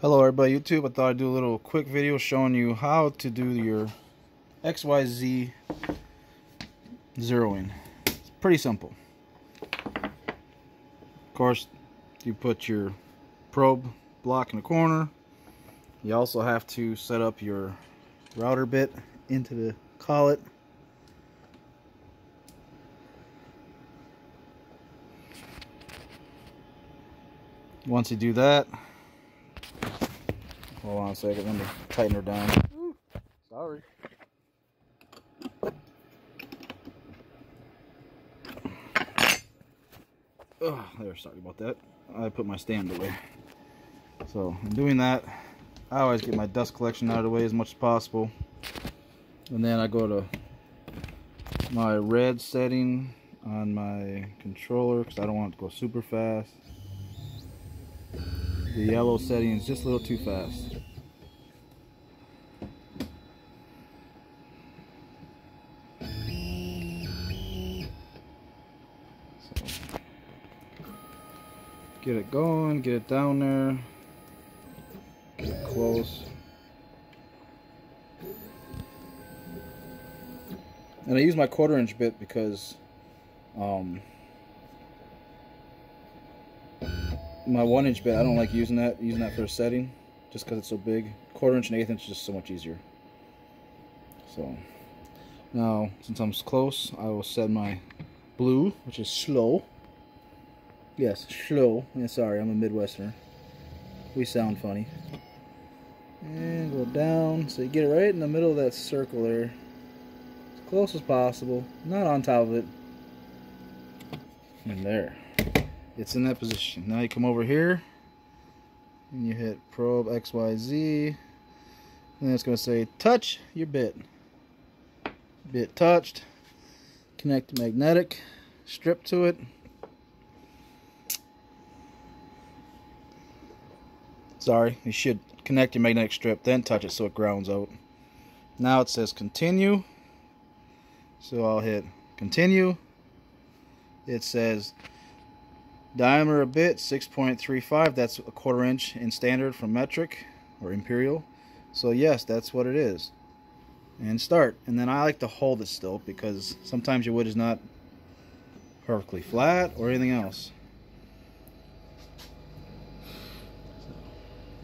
Hello everybody YouTube, I thought I'd do a little quick video showing you how to do your XYZ zeroing. It's pretty simple. Of course, you put your probe block in the corner. You also have to set up your router bit into the collet. Once you do that, Hold on a second, let me tighten her down. Ooh, sorry. Oh, there, sorry about that. I put my stand away. So, in doing that, I always get my dust collection out of the way as much as possible. And then I go to my red setting on my controller because I don't want it to go super fast. The yellow setting is just a little too fast. So, get it going, get it down there, get it close. And I use my quarter inch bit because um, my one inch bit, I don't like using that, using that for a setting, just because it's so big. Quarter inch and eighth inch is just so much easier. So, now, since I'm close, I will set my blue, which is slow. Yes, slow. Yeah, sorry, I'm a Midwesterner. We sound funny. And go down, so you get it right in the middle of that circle there. As close as possible, not on top of it. And there it's in that position. Now you come over here and you hit probe XYZ and it's going to say touch your bit. Bit touched. Connect magnetic strip to it. Sorry, you should connect your magnetic strip, then touch it so it grounds out. Now it says continue. So I'll hit continue. It says Diameter a bit, 6.35. That's a quarter inch in standard from metric or imperial. So yes, that's what it is. And start. And then I like to hold it still because sometimes your wood is not perfectly flat or anything else.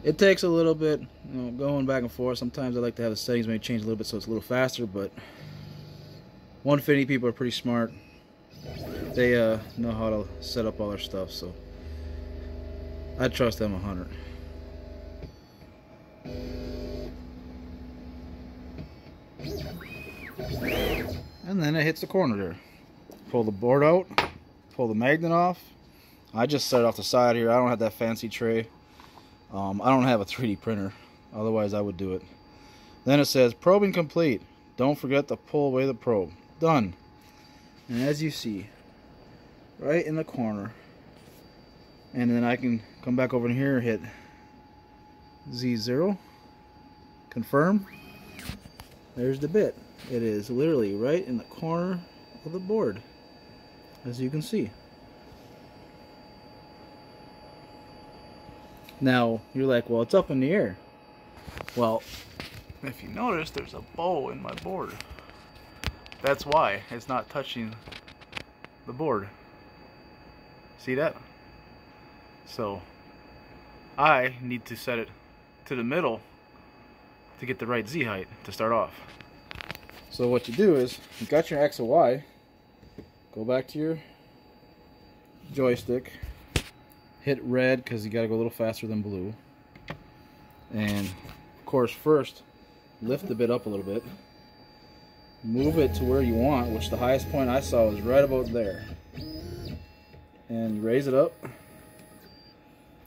It takes a little bit, you know, going back and forth. Sometimes I like to have the settings maybe change a little bit so it's a little faster, but Onefinity people are pretty smart they uh, know how to set up all their stuff, so I trust them a hundred. And then it hits the corner there. Pull the board out, pull the magnet off. I just set it off the side here. I don't have that fancy tray. Um, I don't have a 3D printer. Otherwise, I would do it. Then it says, probing complete. Don't forget to pull away the probe. Done. And as you see, right in the corner, and then I can come back over here hit Z0, confirm, there's the bit. It is literally right in the corner of the board, as you can see. Now, you're like, well, it's up in the air. Well, if you notice, there's a bow in my board. That's why it's not touching the board. See that? So I need to set it to the middle to get the right Z height to start off. So what you do is, you got your X and Y, go back to your joystick, hit red because you got to go a little faster than blue. And of course first, lift the bit up a little bit move it to where you want, which the highest point I saw was right about there. And you raise it up.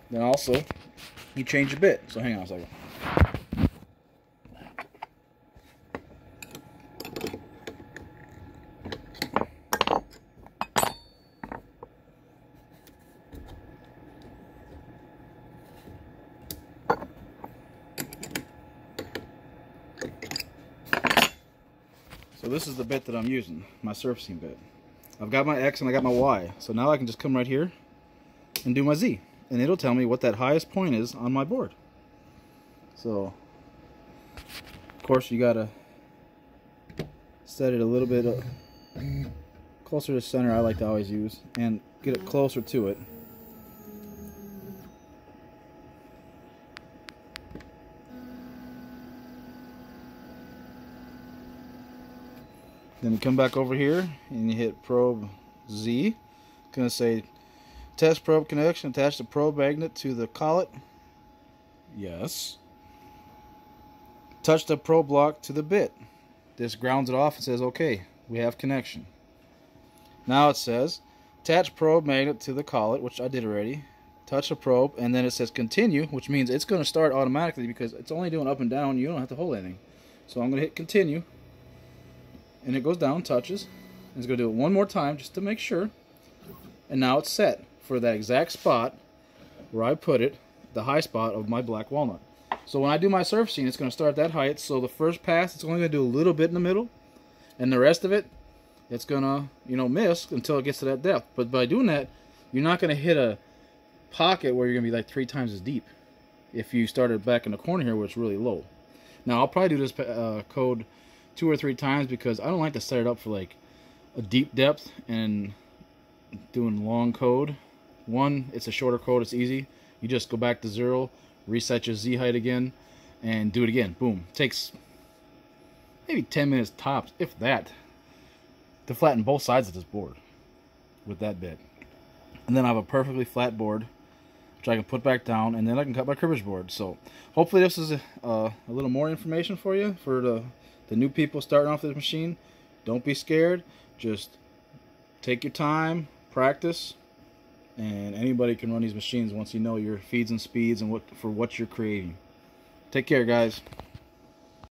Then also, you change your bit. So hang on a second. So this is the bit that I'm using, my surfacing bit. I've got my X and I got my Y. So now I can just come right here and do my Z. And it'll tell me what that highest point is on my board. So, of course, you gotta set it a little bit uh, closer to center. I like to always use and get it closer to it. Then come back over here and you hit probe Z. It's gonna say test probe connection. Attach the probe magnet to the collet. Yes. Touch the probe block to the bit. This grounds it off and says okay, we have connection. Now it says attach probe magnet to the collet, which I did already. Touch the probe, and then it says continue, which means it's going to start automatically because it's only doing up and down. You don't have to hold anything. So I'm going to hit continue and it goes down, touches. And it's going to do it one more time just to make sure. And now it's set for that exact spot where I put it, the high spot of my black walnut. So when I do my surfacing, it's going to start at that height. So the first pass, it's only going to do a little bit in the middle. And the rest of it, it's going to, you know, miss until it gets to that depth. But by doing that, you're not going to hit a pocket where you're going to be like three times as deep. If you started back in the corner here where it's really low. Now, I'll probably do this uh, code two or three times because I don't like to set it up for like a deep depth and doing long code. One, it's a shorter code, it's easy. You just go back to zero, reset your Z height again, and do it again. Boom. Takes maybe 10 minutes tops, if that, to flatten both sides of this board with that bit. And then I have a perfectly flat board, which I can put back down, and then I can cut my cribbage board. So hopefully this is a, uh, a little more information for you for the the new people starting off this machine, don't be scared. Just take your time, practice, and anybody can run these machines once you know your feeds and speeds and what for what you're creating. Take care, guys.